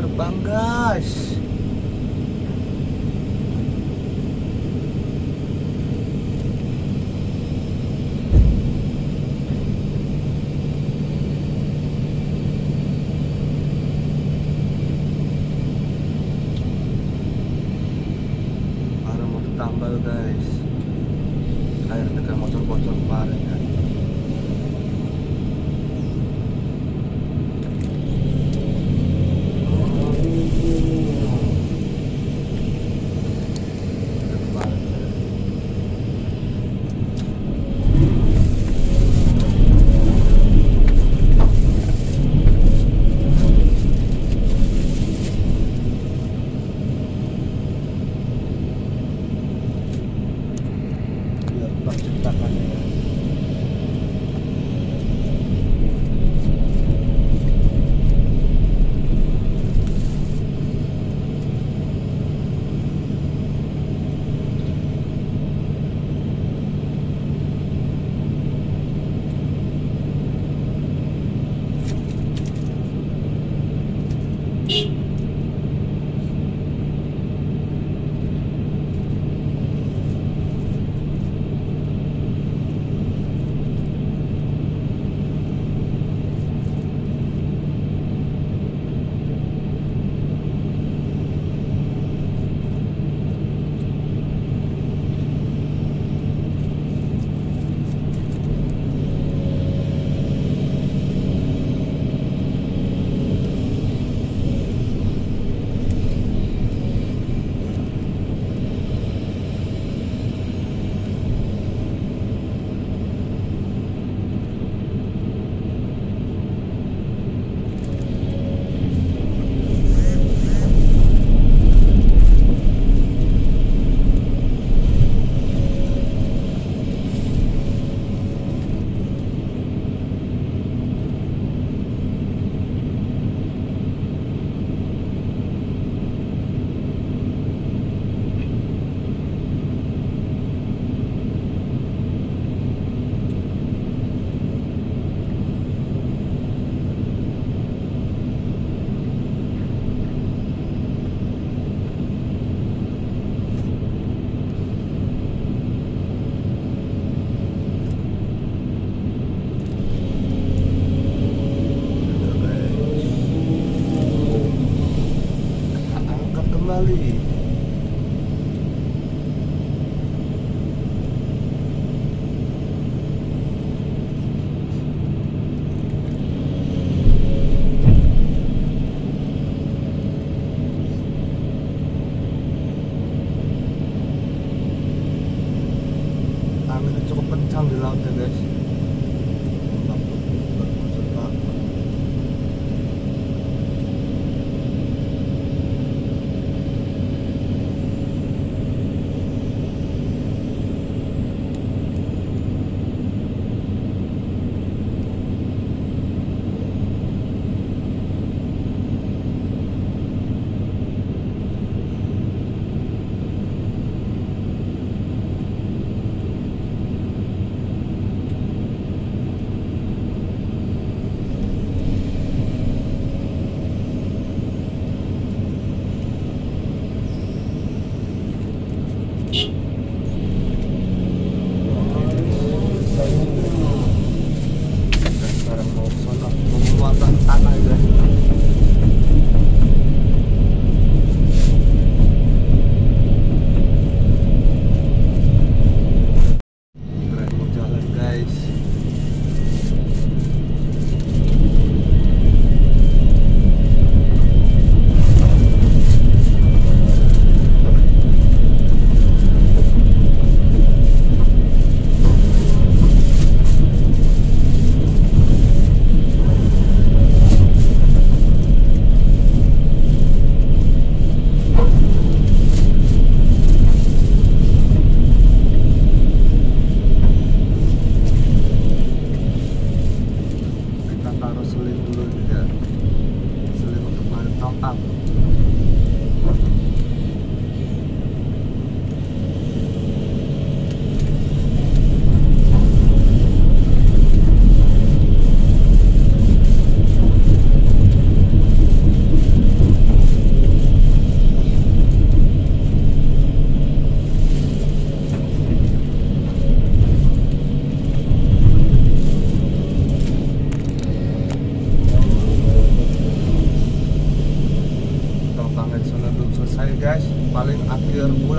terbangga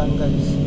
bulan guys.